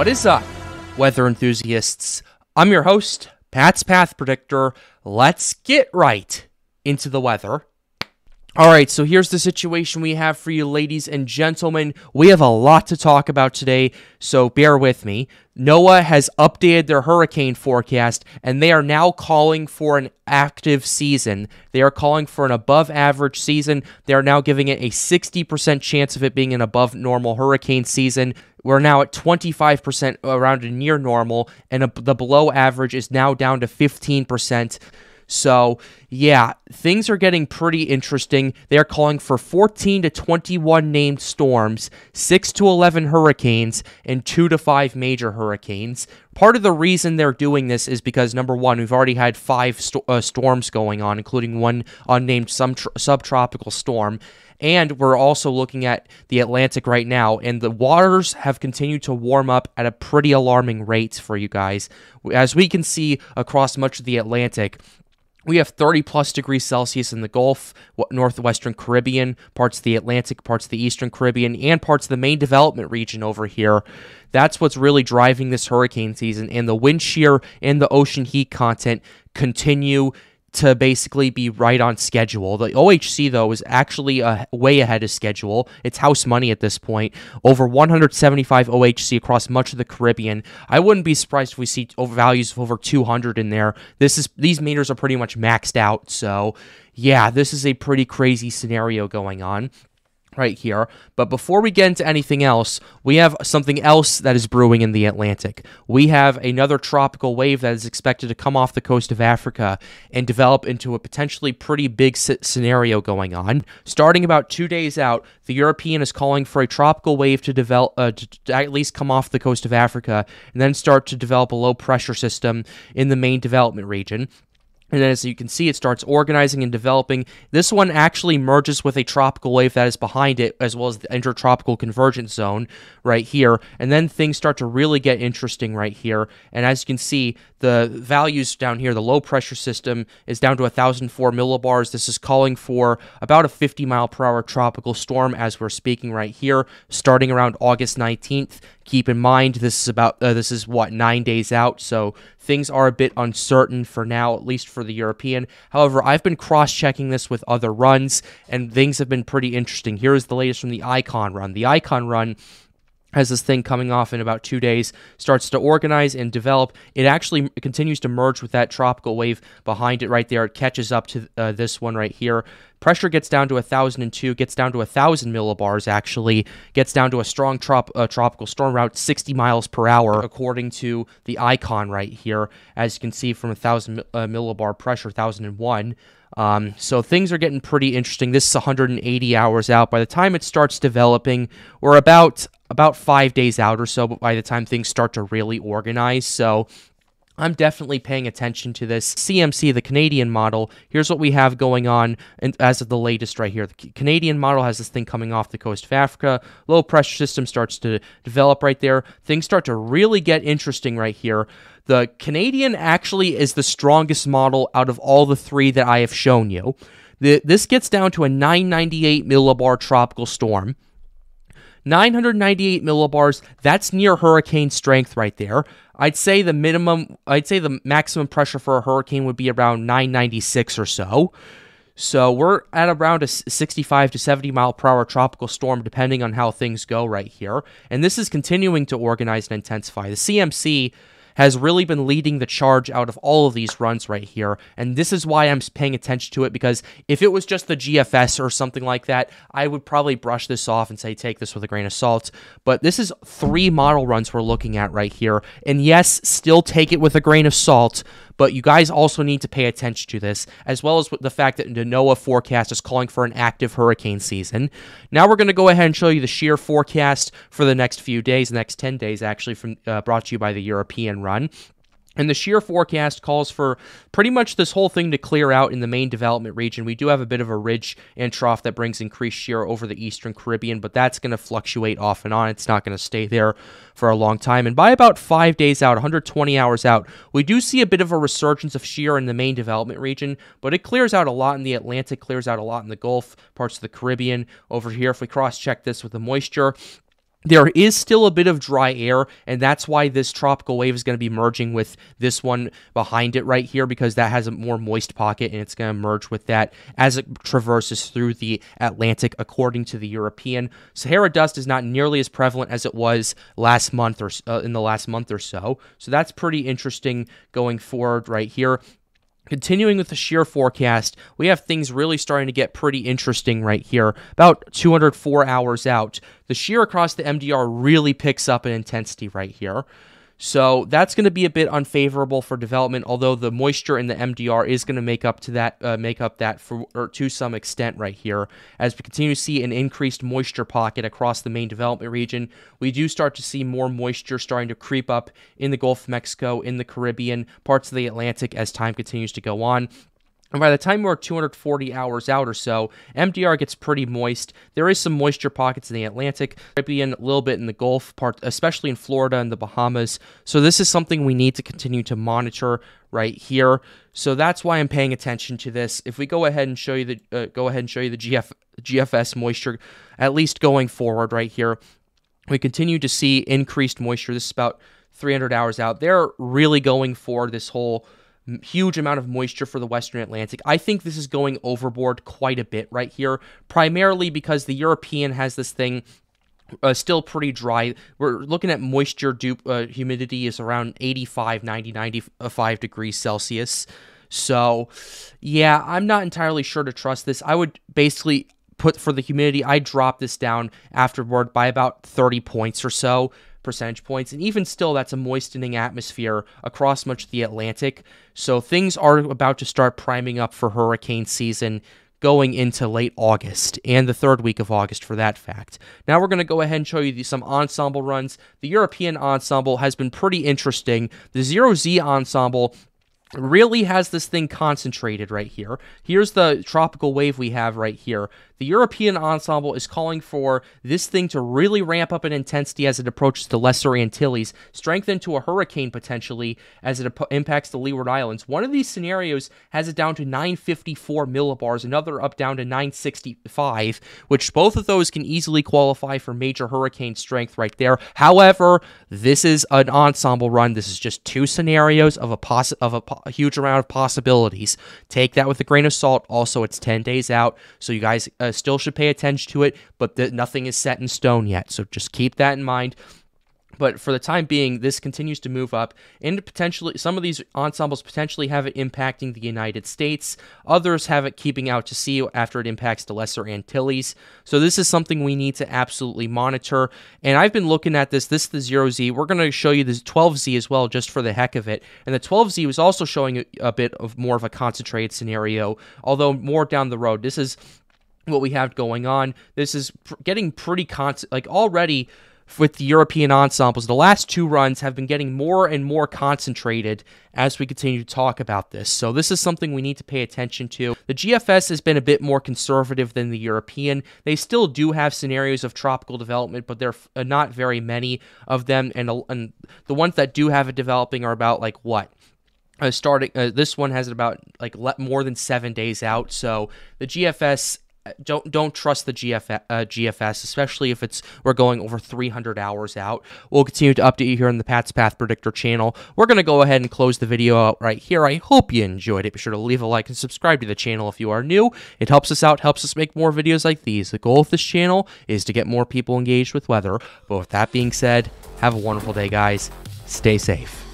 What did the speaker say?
What is up, weather enthusiasts? I'm your host, Pat's Path Predictor. Let's get right into the weather. All right, so here's the situation we have for you, ladies and gentlemen. We have a lot to talk about today, so bear with me. NOAA has updated their hurricane forecast, and they are now calling for an active season. They are calling for an above average season. They are now giving it a 60% chance of it being an above normal hurricane season. We're now at 25% around a near normal, and the below average is now down to 15%. So, yeah, things are getting pretty interesting. They are calling for 14 to 21 named storms, 6 to 11 hurricanes, and 2 to 5 major hurricanes. Part of the reason they're doing this is because, number one, we've already had five uh, storms going on, including one unnamed subtropical storm. And we're also looking at the Atlantic right now, and the waters have continued to warm up at a pretty alarming rate for you guys. As we can see across much of the Atlantic, we have 30 plus degrees Celsius in the Gulf, northwestern Caribbean, parts of the Atlantic, parts of the eastern Caribbean, and parts of the main development region over here. That's what's really driving this hurricane season. And the wind shear and the ocean heat content continue to basically be right on schedule. The OHC, though, is actually a, way ahead of schedule. It's house money at this point. Over 175 OHC across much of the Caribbean. I wouldn't be surprised if we see over values of over 200 in there. This is These meters are pretty much maxed out. So, yeah, this is a pretty crazy scenario going on right here. But before we get into anything else, we have something else that is brewing in the Atlantic. We have another tropical wave that is expected to come off the coast of Africa and develop into a potentially pretty big scenario going on. Starting about two days out, the European is calling for a tropical wave to develop, uh, to, at least come off the coast of Africa, and then start to develop a low pressure system in the main development region. And then, as you can see, it starts organizing and developing. This one actually merges with a tropical wave that is behind it, as well as the intertropical convergence zone right here. And then things start to really get interesting right here. And as you can see, the values down here, the low pressure system is down to 1,004 millibars. This is calling for about a 50 mile per hour tropical storm as we're speaking right here, starting around August 19th. Keep in mind, this is about uh, this is what nine days out, so things are a bit uncertain for now, at least for the European. However, I've been cross-checking this with other runs, and things have been pretty interesting. Here is the latest from the Icon run. The Icon run as this thing coming off in about two days starts to organize and develop, it actually continues to merge with that tropical wave behind it right there. It catches up to uh, this one right here. Pressure gets down to 1,002, gets down to 1,000 millibars actually, gets down to a strong trop- uh, tropical storm route, 60 miles per hour, according to the icon right here. As you can see from 1,000 uh, millibar pressure, 1,001. Um, so things are getting pretty interesting. This is 180 hours out. By the time it starts developing, we're about about five days out or so. But by the time things start to really organize, so I'm definitely paying attention to this. CMC, the Canadian model, here's what we have going on as of the latest right here. The Canadian model has this thing coming off the coast of Africa. Low pressure system starts to develop right there. Things start to really get interesting right here. The Canadian actually is the strongest model out of all the three that I have shown you. The, this gets down to a 998 millibar tropical storm. 998 millibars, that's near hurricane strength right there. I'd say the minimum, I'd say the maximum pressure for a hurricane would be around 996 or so. So we're at around a 65 to 70 mile per hour tropical storm, depending on how things go right here. And this is continuing to organize and intensify. The CMC has really been leading the charge out of all of these runs right here. And this is why I'm paying attention to it because if it was just the GFS or something like that, I would probably brush this off and say take this with a grain of salt. But this is three model runs we're looking at right here. And yes, still take it with a grain of salt, but you guys also need to pay attention to this, as well as the fact that the NOAA forecast is calling for an active hurricane season. Now we're going to go ahead and show you the shear forecast for the next few days, the next 10 days actually, from uh, brought to you by the European run. And the shear forecast calls for pretty much this whole thing to clear out in the main development region. We do have a bit of a ridge and trough that brings increased shear over the eastern Caribbean, but that's going to fluctuate off and on. It's not going to stay there for a long time. And by about five days out, 120 hours out, we do see a bit of a resurgence of shear in the main development region, but it clears out a lot in the Atlantic, clears out a lot in the Gulf, parts of the Caribbean. Over here, if we cross check this with the moisture, there is still a bit of dry air, and that's why this tropical wave is going to be merging with this one behind it right here because that has a more moist pocket and it's going to merge with that as it traverses through the Atlantic, according to the European. Sahara dust is not nearly as prevalent as it was last month or uh, in the last month or so, so that's pretty interesting going forward right here. Continuing with the shear forecast, we have things really starting to get pretty interesting right here. About 204 hours out, the shear across the MDR really picks up in intensity right here. So that's going to be a bit unfavorable for development, although the moisture in the MDR is going to make up to that, uh, make up that for to some extent right here. As we continue to see an increased moisture pocket across the main development region, we do start to see more moisture starting to creep up in the Gulf of Mexico, in the Caribbean, parts of the Atlantic as time continues to go on. And by the time we're 240 hours out or so, MDR gets pretty moist. There is some moisture pockets in the Atlantic, Caribbean, a little bit in the Gulf, part, especially in Florida and the Bahamas. So this is something we need to continue to monitor right here. So that's why I'm paying attention to this. If we go ahead and show you the uh, go ahead and show you the GF, GFS moisture, at least going forward right here, we continue to see increased moisture. This is about 300 hours out. They're really going for this whole huge amount of moisture for the Western Atlantic. I think this is going overboard quite a bit right here, primarily because the European has this thing uh, still pretty dry. We're looking at moisture dupe uh, humidity is around 85, 90, 95 degrees Celsius. So, yeah, I'm not entirely sure to trust this. I would basically put for the humidity, I drop this down afterward by about 30 points or so percentage points. And even still, that's a moistening atmosphere across much of the Atlantic. So things are about to start priming up for hurricane season going into late August and the third week of August for that fact. Now we're going to go ahead and show you some ensemble runs. The European ensemble has been pretty interesting. The Zero Z ensemble really has this thing concentrated right here. Here's the tropical wave we have right here. The European ensemble is calling for this thing to really ramp up in intensity as it approaches the Lesser Antilles, strengthen to a hurricane potentially as it impacts the Leeward Islands. One of these scenarios has it down to 954 millibars, another up down to 965, which both of those can easily qualify for major hurricane strength right there. However, this is an ensemble run. This is just two scenarios of a poss- of a, a huge amount of possibilities. Take that with a grain of salt. Also, it's 10 days out, so you guys uh, still should pay attention to it, but nothing is set in stone yet. So just keep that in mind. But for the time being, this continues to move up, and potentially some of these ensembles potentially have it impacting the United States. Others have it keeping out to sea after it impacts the Lesser Antilles. So this is something we need to absolutely monitor. And I've been looking at this. This is the zero Z. We're going to show you the 12Z as well, just for the heck of it. And the 12Z was also showing a, a bit of more of a concentrated scenario, although more down the road. This is what we have going on. This is pr- getting pretty constant. Like already with the European ensembles, the last two runs have been getting more and more concentrated as we continue to talk about this. So this is something we need to pay attention to. The GFS has been a bit more conservative than the European. They still do have scenarios of tropical development, but there are not very many of them, and, and the ones that do have it developing are about like what uh, starting uh, this one has it about like le- more than seven days out so the gfs don't don't trust the GF, uh, GFS, especially if it's we're going over 300 hours out. We'll continue to update you here on the Pat's Path Predictor channel. We're gonna go ahead and close the video out right here. I hope you enjoyed it. Be sure to leave a like and subscribe to the channel if you are new. It helps us out, helps us make more videos like these. The goal of this channel is to get more people engaged with weather. But with that being said, have a wonderful day, guys. Stay safe.